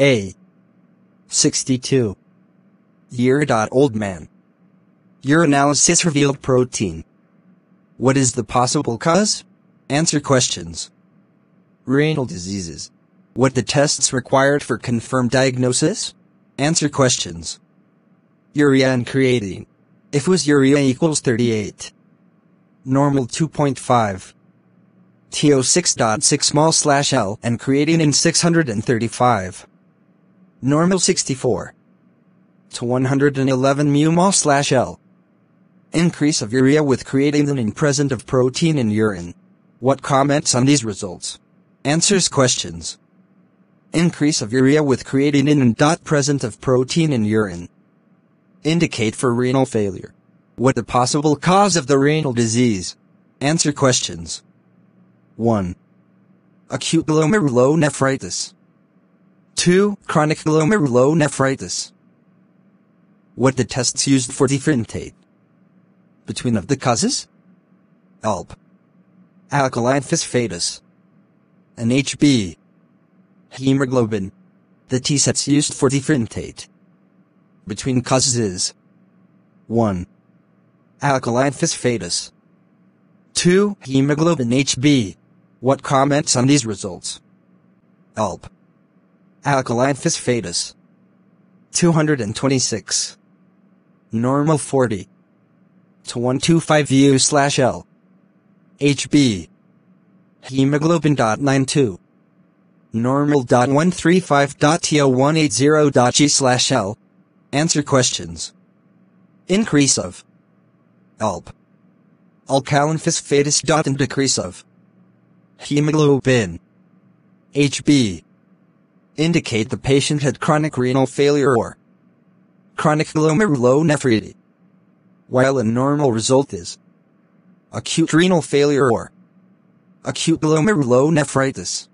A. 62. Year. Old man. Your analysis revealed protein. What is the possible cause? Answer questions. Renal diseases. What the tests required for confirmed diagnosis? Answer questions. Urea and creatine. If was urea equals 38. Normal 2.5. TO6.6 small slash L and creatine in 635. Normal 64. To 111 mu mol slash L. Increase of urea with creatinine in present of protein in urine. What comments on these results? Answers questions. Increase of urea with creatinine and dot present of protein in urine. Indicate for renal failure. What the possible cause of the renal disease? Answer questions. 1. Acute glomerulonephritis. 2. Chronic glomerulonephritis. What the tests used for differentiate? Between of the causes? ALP. Alkaline phosphatase. And HB. Hemoglobin. The T sets used for differentiate. Between causes is 1. Alkaline phosphatase. 2. Hemoglobin HB. What comments on these results? ALP. Alkaline phosphatase. 226. Normal 40. To 125 U slash L. HB. Hemoglobin.92. Normal.135.TO180.G slash L. Answer questions. Increase of. ALP. Alkaline phosphatase. Dot and decrease of. Hemoglobin. HB. Indicate the patient had chronic renal failure or chronic glomerulonephritis. While a normal result is acute renal failure or acute glomerulonephritis.